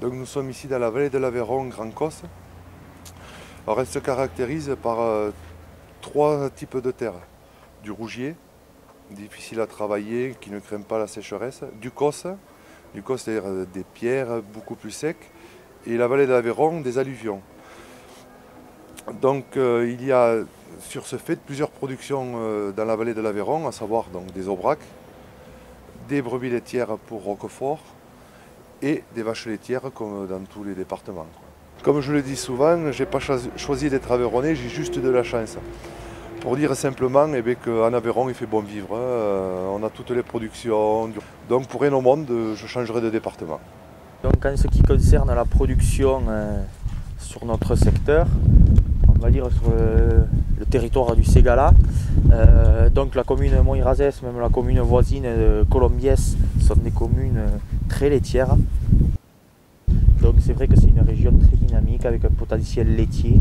Donc nous sommes ici dans la vallée de l'Aveyron, Grand Cos. Alors elle se caractérise par euh, trois types de terre. Du rougier, difficile à travailler, qui ne craint pas la sécheresse. Du cos, du c'est-à-dire euh, des pierres beaucoup plus secs. Et la vallée de l'Aveyron, des alluvions. Donc euh, il y a sur ce fait plusieurs productions dans la vallée de l'Aveyron, à savoir donc, des aubracs, des brebis laitières pour Roquefort et des vaches laitières comme dans tous les départements. Comme je le dis souvent, je n'ai pas choisi- d'être aveyronnais, j'ai juste de la chance. Pour dire simplement eh bien, qu'en Aveyron il fait bon vivre, euh, on a toutes les productions. Donc pour rien au monde, euh, je changerai de département. Donc en ce qui concerne la production euh, sur notre secteur, on va dire sur le, le territoire du Ségala, euh, donc la commune Moirazès, même la commune voisine de Colombiès sont des communes euh, très laitières. Donc c'est vrai que c'est une région très dynamique avec un potentiel laitier.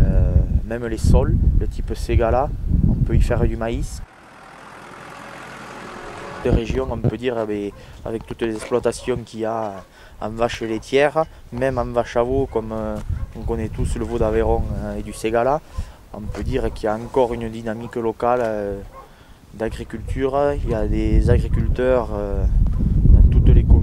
Euh, même les sols, le type Ségala, on peut y faire du maïs. Des régions, on peut dire, avec, avec toutes les exploitations qu'il y a en vaches laitières, même en vaches à veau, comme euh, on connaît tous le veau d'Aveyron euh, et du Ségala, on peut dire qu'il y a encore une dynamique locale d'agriculture. Il y a des agriculteurs de l'école.